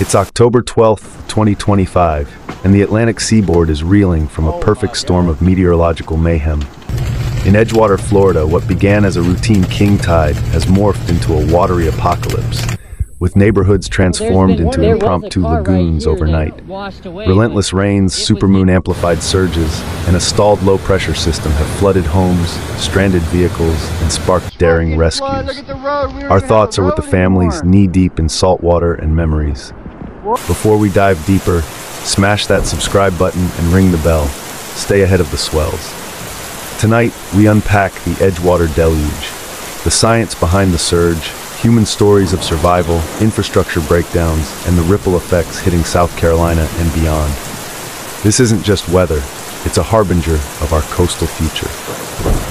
It's October 12th, 2025, and the Atlantic seaboard is reeling from a perfect storm of meteorological mayhem. In Edgewater, Florida, what began as a routine king tide has morphed into a watery apocalypse, with neighborhoods transformed been- into impromptu car right lagoons overnight. Relentless rains, supermoon amplified surges, and a stalled low pressure system have flooded homes, stranded vehicles, and sparked daring rescues. Our thoughts are with the families knee deep in salt water and memories. Before we dive deeper, smash that subscribe button and ring the bell. Stay ahead of the swells. Tonight, we unpack the Edgewater deluge, the science behind the surge, human stories of survival, infrastructure breakdowns, and the ripple effects hitting South Carolina and beyond. This isn't just weather, it's a harbinger of our coastal future.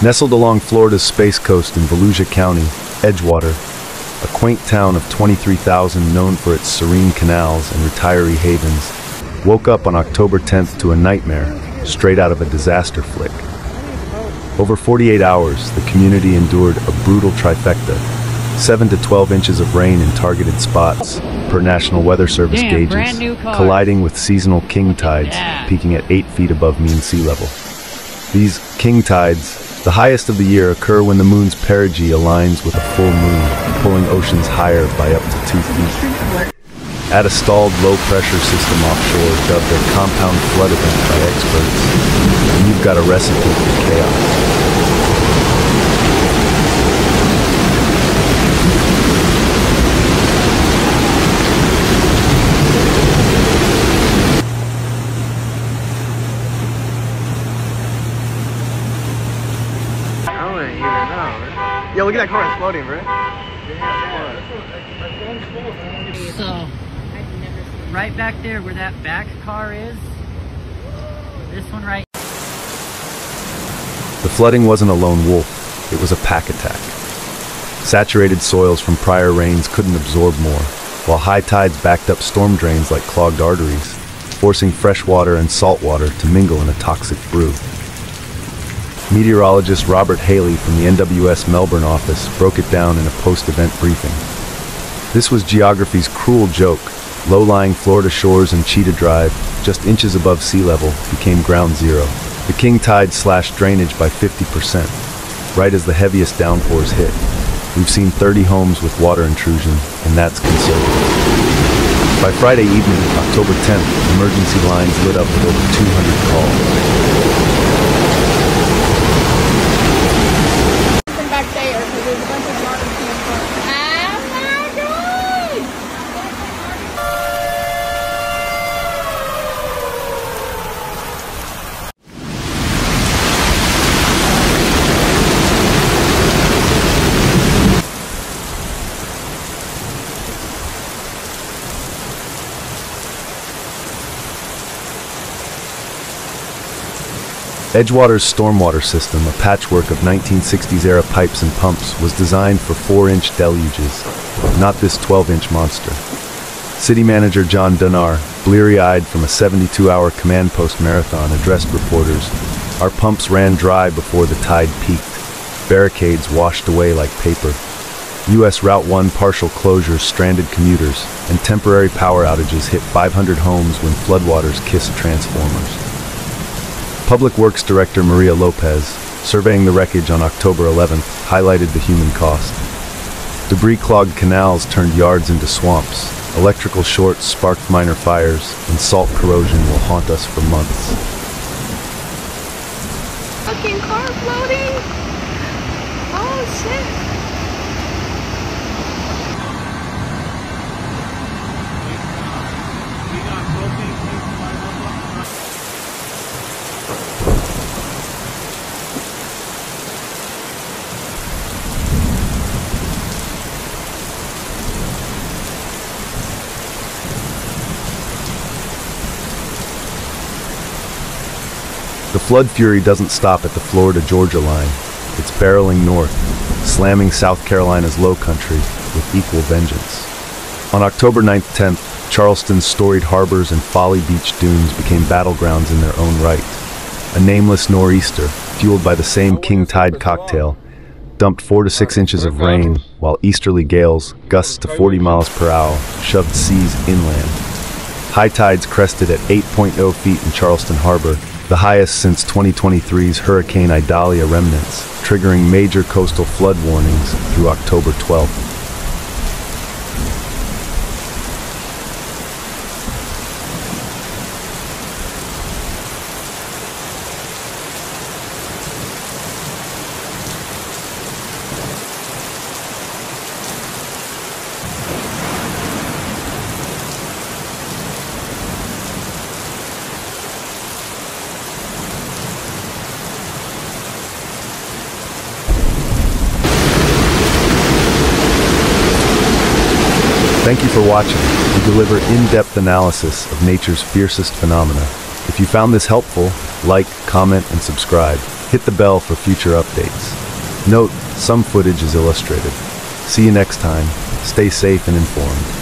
Nestled along Florida's Space Coast in Volusia County, Edgewater, a quaint town of 23,000 known for its serene canals and retiree havens, woke up on October 10th to a nightmare straight out of a disaster flick. Over 48 hours, the community endured a brutal trifecta 7 to 12 inches of rain in targeted spots, per National Weather Service Damn, gauges, brand new car. colliding with seasonal king tides peaking at 8 feet above mean sea level. These king tides, the highest of the year, occur when the moon's perigee aligns with a full moon, pulling oceans higher by up to two feet. At a stalled low-pressure system offshore dubbed a compound flood event by experts, and you've got a recipe for chaos. I wouldn't even. Yo, look at that car, it's floating, bro. So, right back there where that back car is, this one right The flooding wasn't a lone wolf, it was a pack attack. Saturated soils from prior rains couldn't absorb more, while high tides backed up storm drains like clogged arteries, forcing fresh water and salt water to mingle in a toxic brew. Meteorologist Robert Haley from the NWS Melbourne office broke it down in a post-event briefing. This was geography's cruel joke. Low-lying Florida shores and Cheetah Drive, just inches above sea level, became ground zero. The king tide slashed drainage by 50%, right as the heaviest downpours hit. We've seen 30 homes with water intrusion, and that's conservative. By Friday evening, October 10th, emergency lines lit up with over 200 calls. from back there because there's a bunch of water came from. Oh my god! Edgewater's stormwater system, a patchwork of 1960s-era pipes and pumps, was designed for 4-inch deluges, not this 12-inch monster. City manager John Dunnar, bleary-eyed from a 72-hour command post marathon, addressed reporters, Our pumps ran dry before the tide peaked. Barricades washed away like paper. U.S. Route 1 partial closures stranded commuters, and temporary power outages hit 500 homes when floodwaters kissed transformers. Public Works Director Maria Lopez, surveying the wreckage on October 11th, highlighted the human cost. Debris clogged canals turned yards into swamps. Electrical shorts sparked minor fires, and salt corrosion will haunt us for months. Fucking car floating. Oh shit. The flood fury doesn't stop at the Florida-Georgia line. It's barreling north, slamming South Carolina's low country with equal vengeance. On October 9th 10th, Charleston's storied harbors and Folly Beach dunes became battlegrounds in their own right. A nameless nor'easter, fueled by the same king tide cocktail, dumped 4 to 6 inches of rain, while easterly gales, gusts to 40 miles per hour, shoved seas inland. High tides crested at 8.0 feet in Charleston Harbor, the highest since 2023's Hurricane Idalia remnants, triggering major coastal flood warnings through October 12th. Thank you for watching. We deliver in-depth analysis of nature's fiercest phenomena. If you found this helpful, like, comment, and subscribe. Hit the bell for future updates. Note, some footage is illustrated. See you next time. Stay safe and informed.